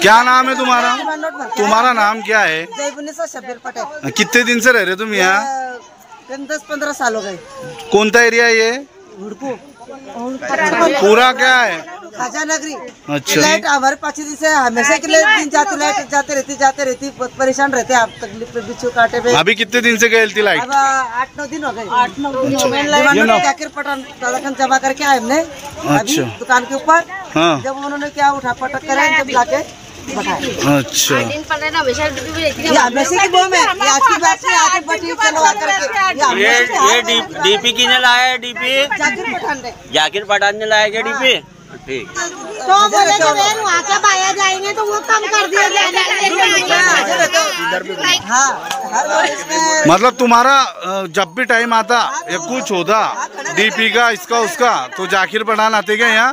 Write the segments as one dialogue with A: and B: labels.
A: क्या नाम है तुम्हारा? तुम्हारा नाम क्या है? कितने दिन से रह रहे तुम यहाँ?
B: दस पंद्रह साल हो गए।
A: कौन सा एरिया ये? पूरा क्या है?
B: खाजा नगरी.
A: अच्छा.
B: लाइट हमारे दिन से हमेशा के लिए दिन जाते लाइट जाते रहती जाते रहती बहुत परेशान रहते. आप तकलीफ़ पे बिच्छू काटे पे.
A: अभी कितने दिन से गए थी लाइट
B: अब आठ नौ दिन हो गए आठ नौ दिन।
A: ये लो।
B: जाकिर पठान दादा जमा करके आए हमने. अभी
A: अच्छा।
B: दुकान के ऊपर.
A: हाँ.
B: जब उन्होंने क्या उठा पटक करे जब लाके
A: अच्छा.
B: ये हमेशा की बम है ये आज की बात नहीं आगे बढ़ी चलवा करके
C: ये
B: हमेशा से
C: ये
B: हाथ
C: डी,
B: बढ़ता।
C: डीपी किने लाया है डीपी?
B: पठान ने।
C: जाकिर पठान ने लाया क्या डीपी? ठीक।
B: तो बोले कि बहन वहाँ के बाया जाएँगे तो वो कम कर दिया जाएगा हाँ
A: मतलब तुम्हारा जब भी टाइम आता या कुछ होता डीपी का इसका उसका तो जाकिर पठान आते क्या यहाँ?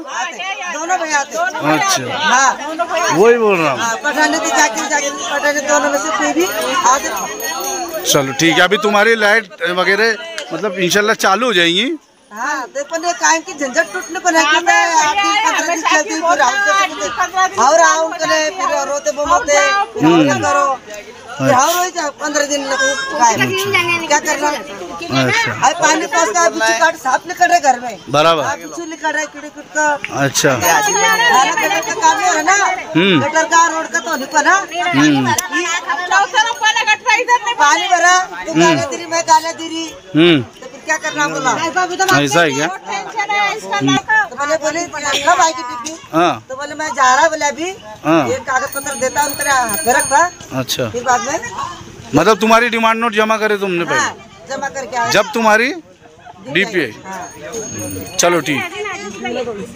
B: दोनों भैया
A: अच्छा।
B: हाँ।
A: वही बोल रहा हूँ।
B: हाँ पठान जाकिर जाकिर पठान दोनों में से कोई भी आते
A: चलो ठीक है अभी तुम्हारी लाइट वगैरह मतलब इंशाल्लाह चालू हो जाएँगी।
B: हाँ देखो ने की झंझट टूटने को नहीं मैं आपकी पंद्रह दिन चलती फिर और आउट करे फिर रोते बोमते फिर और करो? फिर और वही जा पंद्रह दिन लगो कायम क्या करना
A: अच्छा।
B: अरे पानी पास का बिच्छू काट साफ़ निकल रहे घर में।
A: बराबर।
B: बिच्छू निकल रहे कीड़े कुट का।
A: अच्छा।
B: गटर का काम हो रहा ना।
A: हम्म।
B: गटर का रोड का तो नहीं को ना
A: हम्म
B: पानी भरा। तू गाने दीरी मैं गाने दीरी।
A: हम्म।
B: तो क्या करना बोला?
A: ऐसा है क्या?
B: तो बोले बोले कब आएगी टिप्पी
A: हाँ।
B: तो बोले मैं जा रहा बोले अभी।
A: हाँ।
B: कागज़ पत्र देता हूँ तेरा हाथ रखता
A: अच्छा।
B: फिर बाद में
A: मतलब तुम्हारी डिमांड नोट जमा करे तुमने
B: हाँ
A: पहले?
B: जमा करके
A: जब तुम्हारी डीपीआई
B: हाँ।
A: चलो ठीक।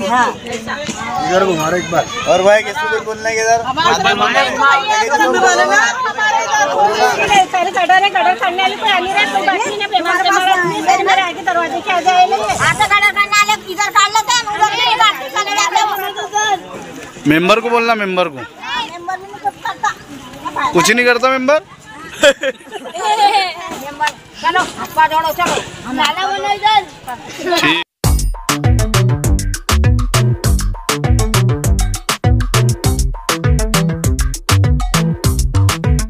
B: हाँ।
A: इधर घुमा एक बार। और भाई किसी को बोलने के इधर?
D: पहले कटर है। कटर करने वाली कोई आनी रहे कोई बाकी नहीं बेमार बेमार आदमी फिर मेरे आगे दरवाजे के आ जाएँगे आता कटर करने वाले इधर काट लेते हैं उधर नहीं काटते चले जाते हैं
A: मेंबर को बोलना मेंबर को।
D: कुछ
A: नहीं करता मेंबर?
D: मेंबर चलो चलो। नाला
A: ठीक।